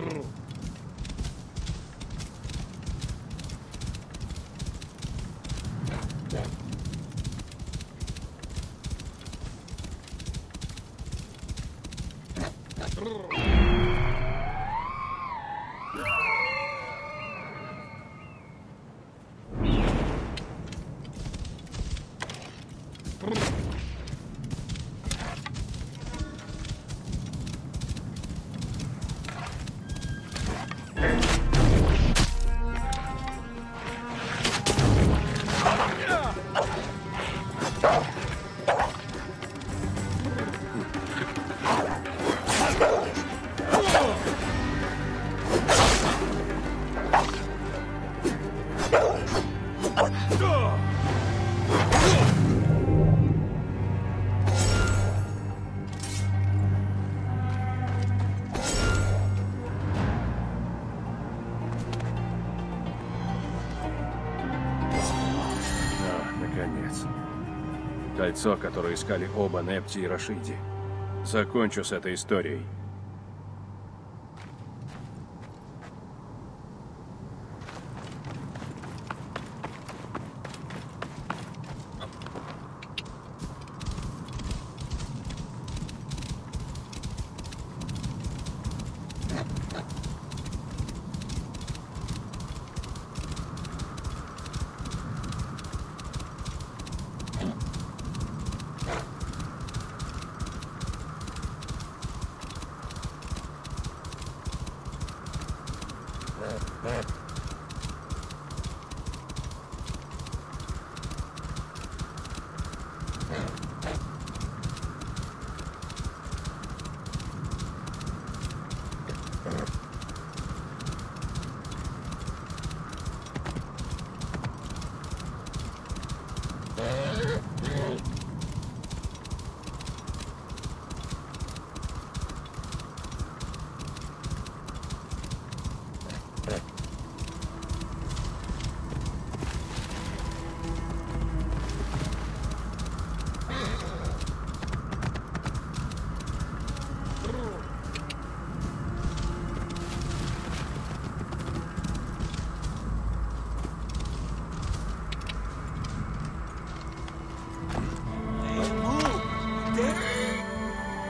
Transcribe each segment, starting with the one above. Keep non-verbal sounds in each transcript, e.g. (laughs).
А, Кольцо, которое искали оба Непти и Рашиди. Закончу с этой историей.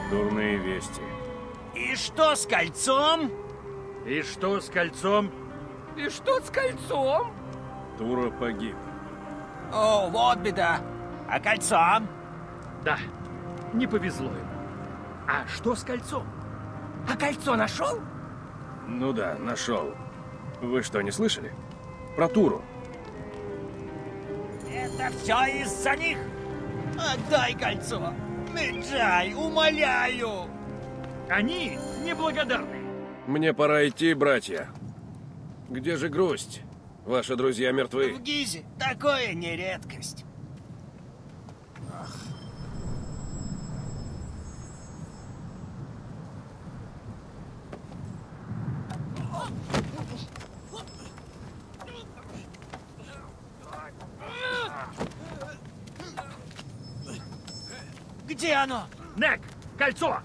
Дурные вести. И что с кольцом? И что с кольцом? И что с кольцом? Тура погиб. О, вот беда. А кольцом? Да, не повезло ему. А что с кольцом? А кольцо нашел? Ну да, нашел. Вы что, не слышали? Про Туру. Это все из-за них. Отдай кольцо. Меджай, умоляю. Они неблагодарны. Мне пора идти, братья. Где же грусть? Ваши друзья мертвы. В Гизе такое не редкость. Где оно? Нек, кольцо!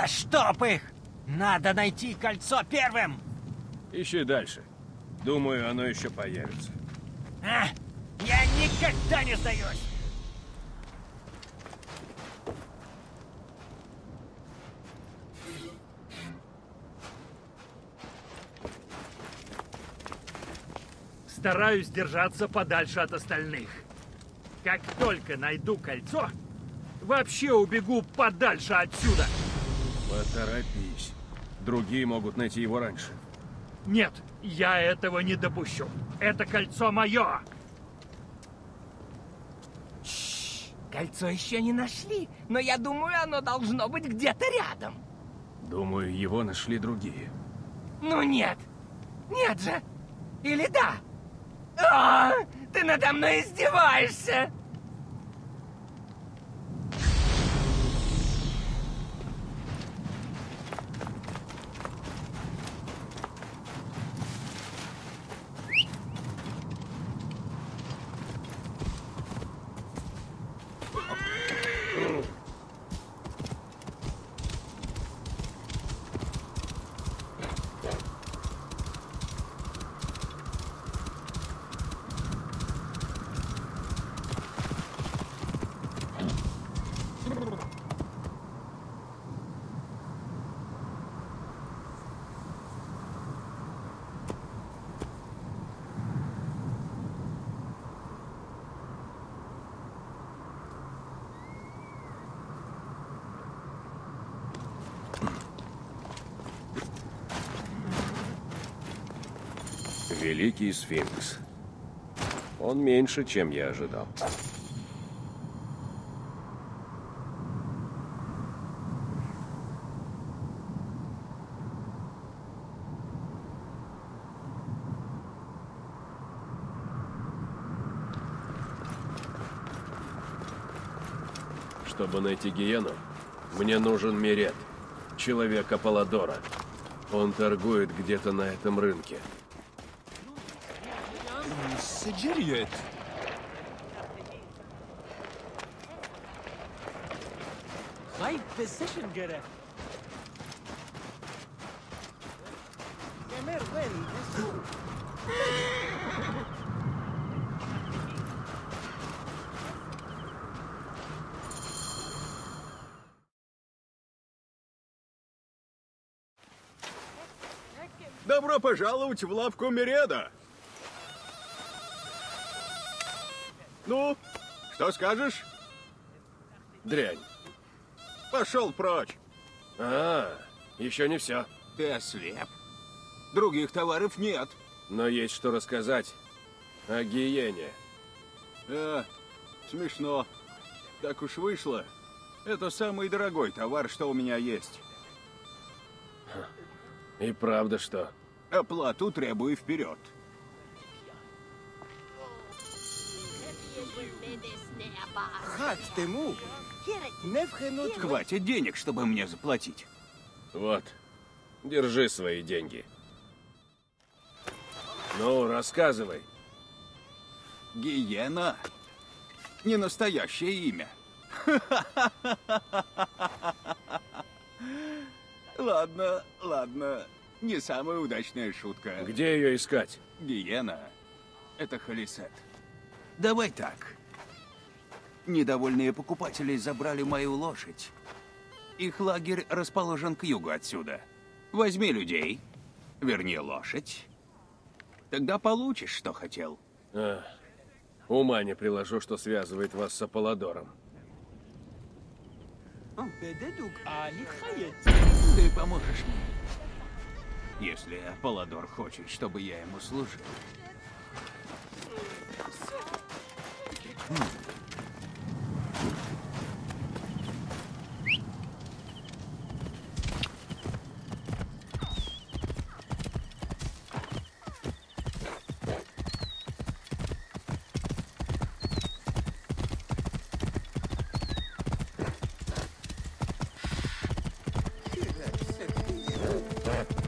Да чтоб их! Надо найти кольцо первым! Ищи дальше. Думаю, оно еще появится. А, я никогда не сдаюсь! Стараюсь держаться подальше от остальных. Как только найду кольцо, вообще убегу подальше отсюда. Поторопись. Другие могут найти его раньше. Нет, я этого не допущу. Это кольцо мое. Кольцо еще не нашли, но я думаю, оно должно быть где-то рядом. Думаю, его нашли другие. Ну нет. Нет же. Или да? А, ты надо мной издеваешься. Великий сфинкс. Он меньше, чем я ожидал. Чтобы найти гиену, мне нужен Мирет, человек Аполлодора. Он торгует где-то на этом рынке. Position göre. Kemer veli, desur. Добро пожаловать в лавку Мереда. Ну, что скажешь? Дрянь. Пошел прочь. А, еще не все. Ты ослеп. Других товаров нет. Но есть что рассказать о гиене. Э, смешно. Так уж вышло. Это самый дорогой товар, что у меня есть. И правда что? Оплату требую вперед. Хат тему. Невхенот Хватит денег, чтобы мне заплатить. Вот, держи свои деньги. Ну, рассказывай. Гиена. Не настоящее имя. (laughs) Ладно, ладно. Не самая удачная шутка. Где ее искать? Гиена — это Халисет. Давай так. Недовольные покупатели забрали мою лошадь. Их лагерь расположен к югу отсюда. Возьми людей, верни лошадь. Тогда получишь, что хотел. А, ума не приложу, что связывает вас с Аполлодором. Ты поможешь мне. Если Аполлодор хочет, чтобы я ему служил. Нужно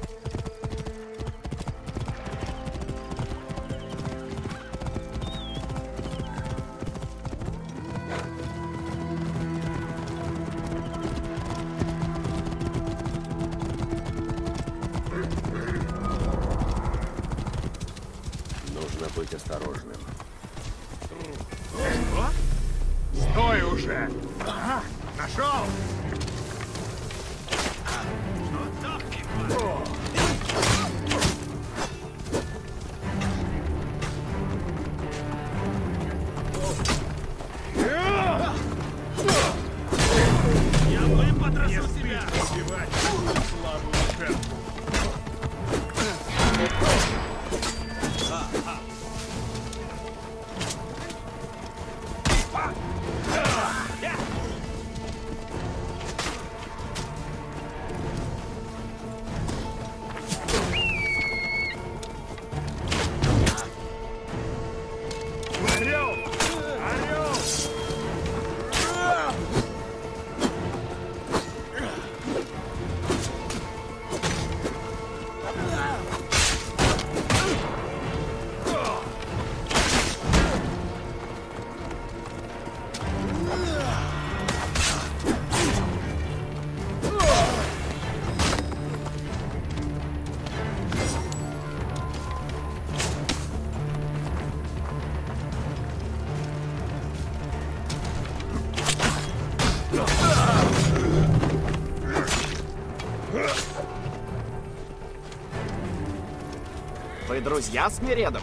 друзья с Мередом?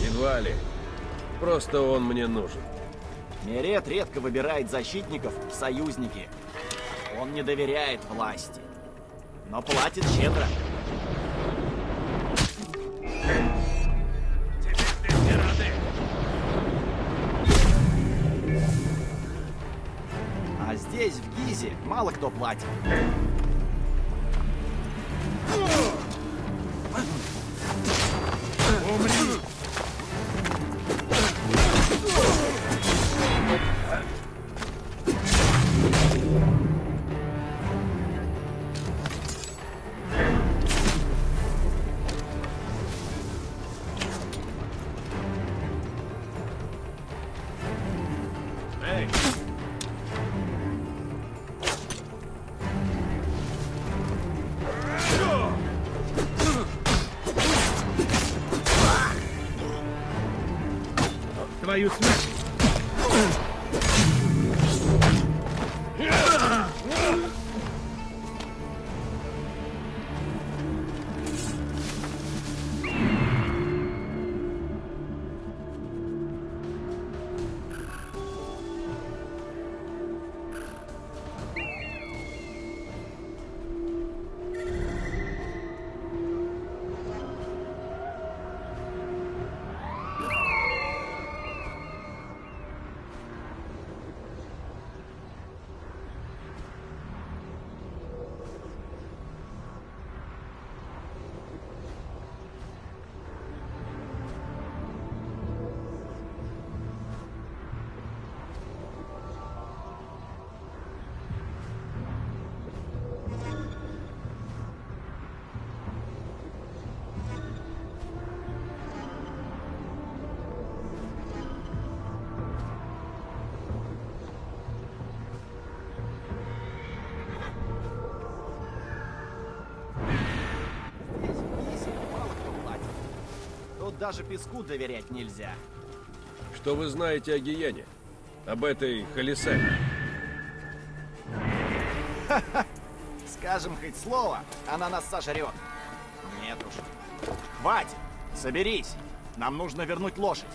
Едва ли. Просто он мне нужен. Меред редко выбирает защитников в союзники. Он не доверяет власти, но платит щедро. А здесь, в Гизе, мало кто платит. Даже песку доверять нельзя. Что вы знаете о гиене? Об этой Халисе? Скажем хоть слово, она нас сожрет. Нет уж. Хватит! Соберись! Нам нужно вернуть лошадь.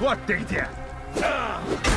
What they did!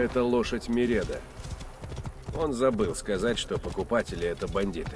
Это лошадь Миреда. Он забыл сказать, что покупатели — это бандиты.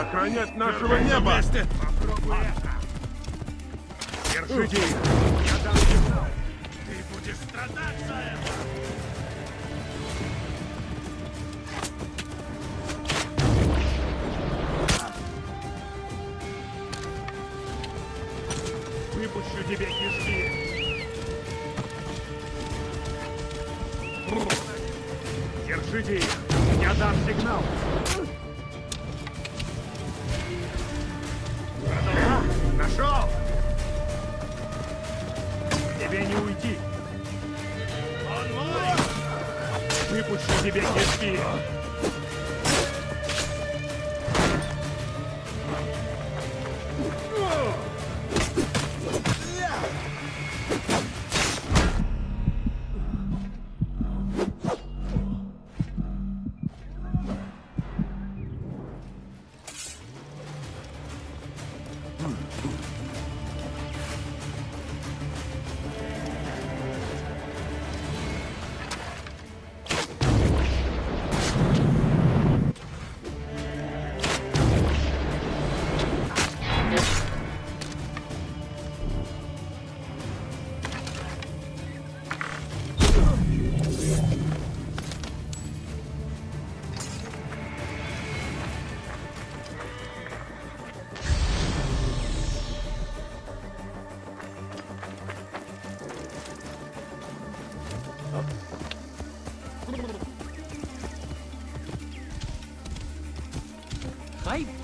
Охранять нашего неба! Держите их! Я дам сигнал! Ты будешь страдать за это! Выпущу тебе кишки! Держите их! Я дам сигнал!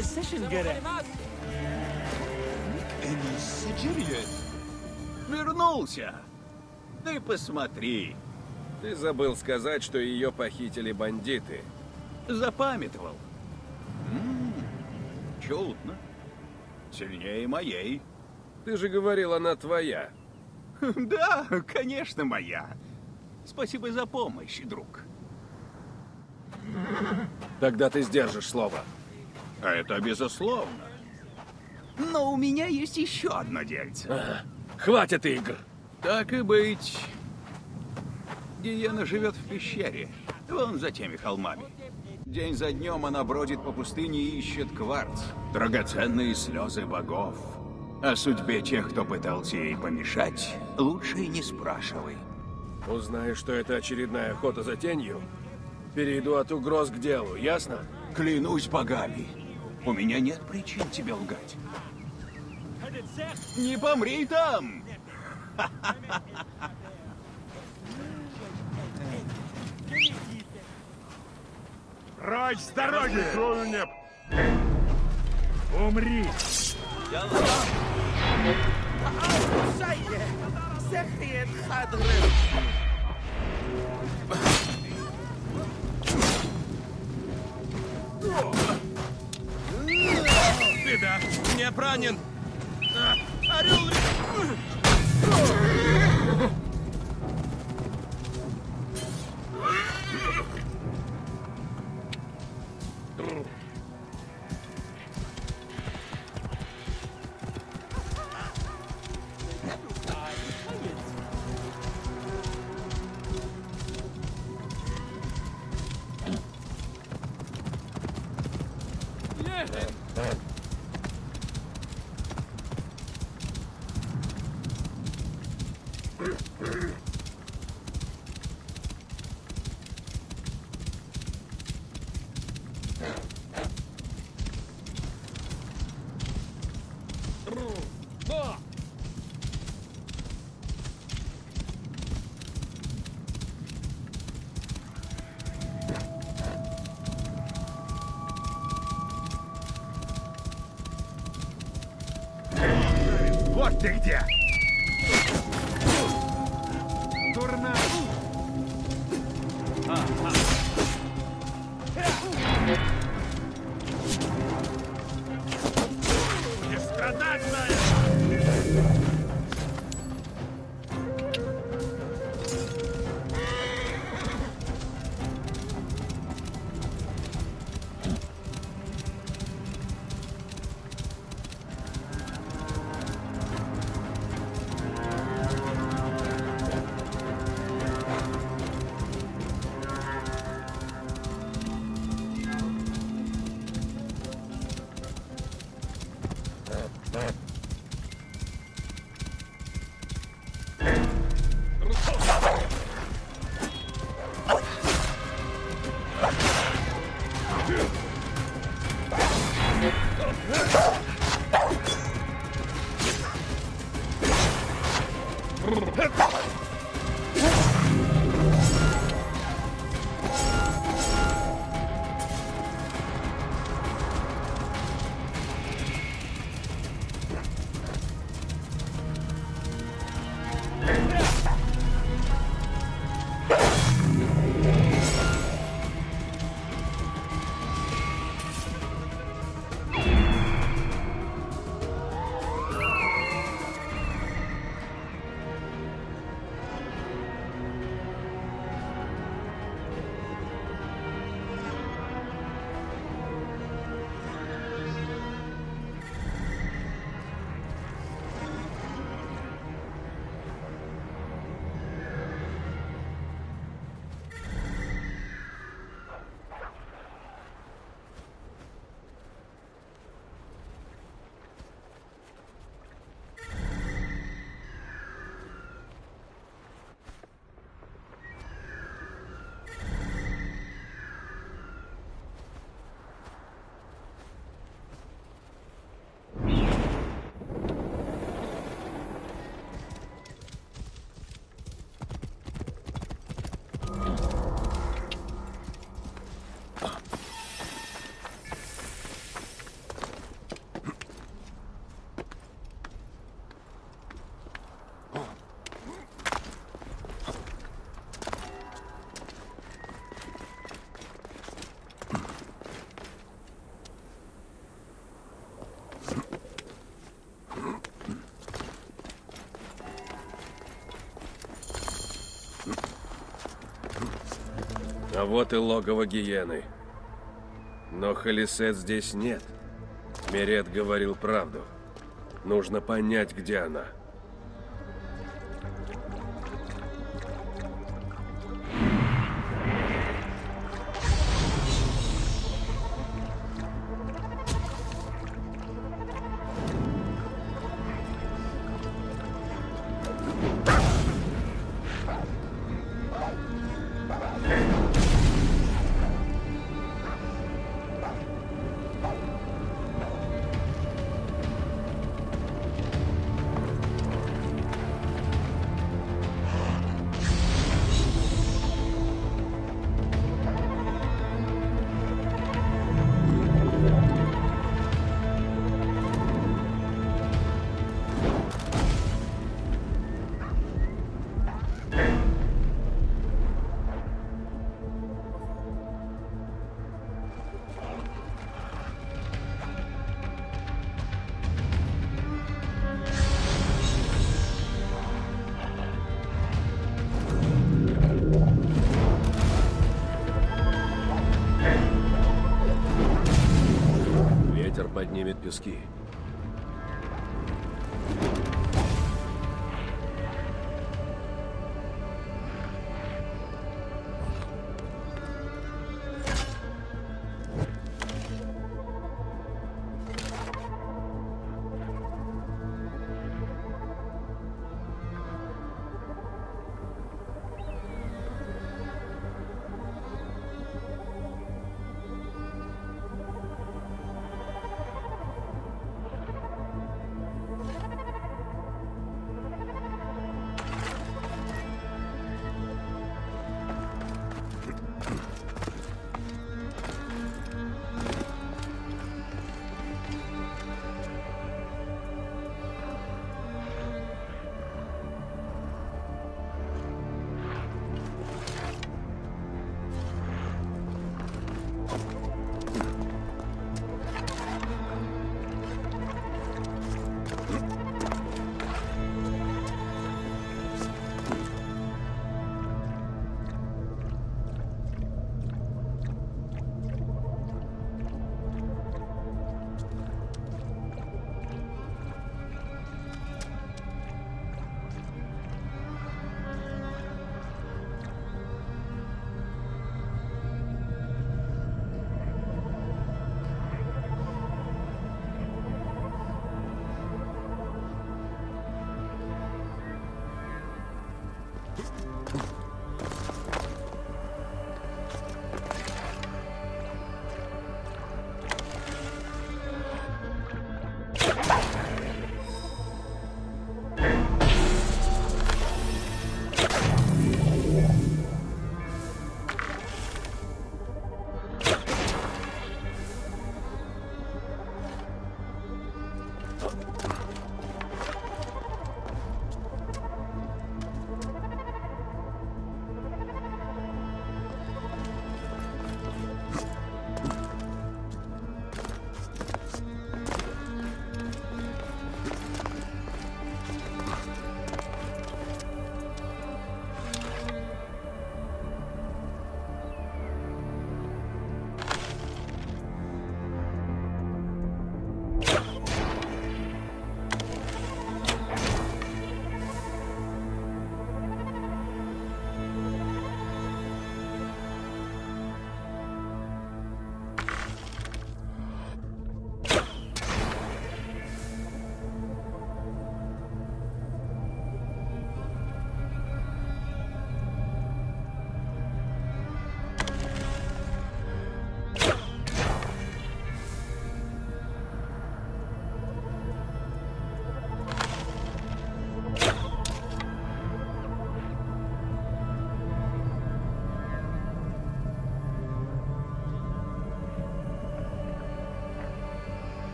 Position göre. Они сидят. Вернулся. Ты посмотри. Ты забыл сказать, что ее похитили бандиты. Запамятовал. М, Чудно. Сильнее моей. Ты же говорил, она твоя. (laughs) Да, конечно, моя. Спасибо за помощь, друг. Тогда ты сдержишь слово. Это безусловно. Но у меня есть еще одно дельце. Хватит игр! Так и быть. Гиена живет в пещере, вон за теми холмами. День за днем она бродит по пустыне и ищет кварц, драгоценные слезы богов. О судьбе тех, кто пытался ей помешать, лучше и не спрашивай. Узнаешь, что это очередная охота за тенью, перейду от угроз к делу, ясно? Клянусь богами, у меня нет причин тебе лгать. Не помри там! Прочь с дороги! Умри! Беда! Не ранен! Орел! Вот А вот и логово гиены. Но Халисет здесь нет. Мерет говорил правду. Нужно понять, где она. que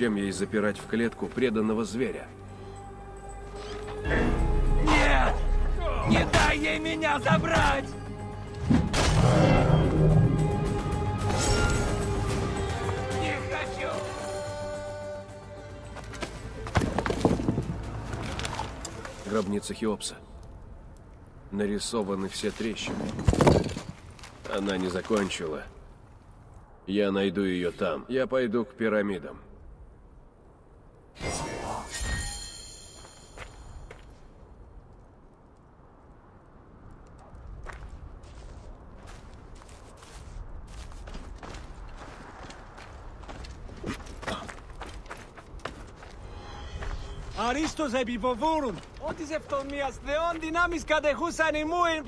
Зачем ей запирать в клетку преданного зверя? Нет! Не дай ей меня забрать! Не хочу! Гробница Хеопса. Нарисованы все трещины. Она не закончила. Я найду ее там. Я пойду к пирамидам. Αριστος επιβοβούρουν. Ό,τι σε φτωμίας θεών δυνάμεις κατεχούσαν ημού εν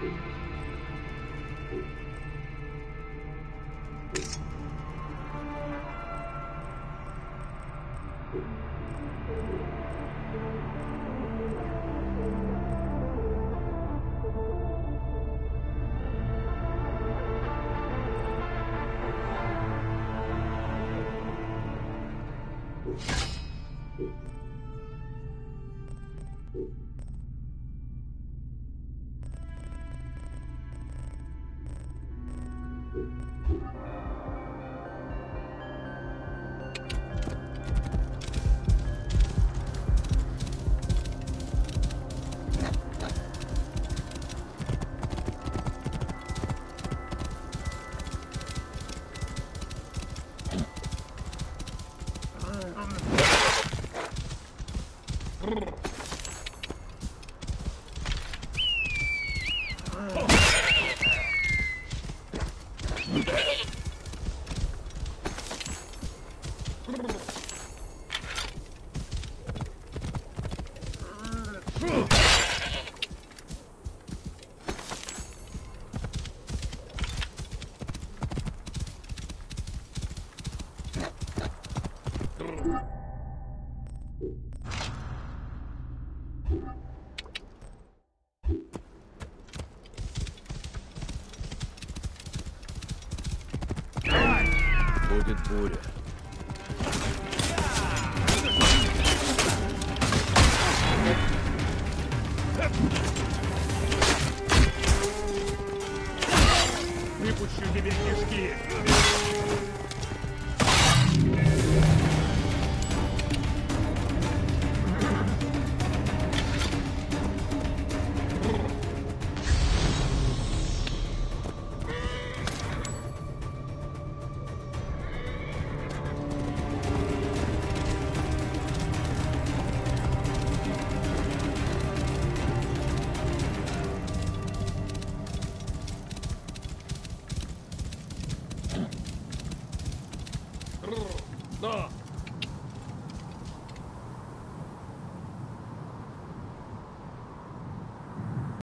Thank you.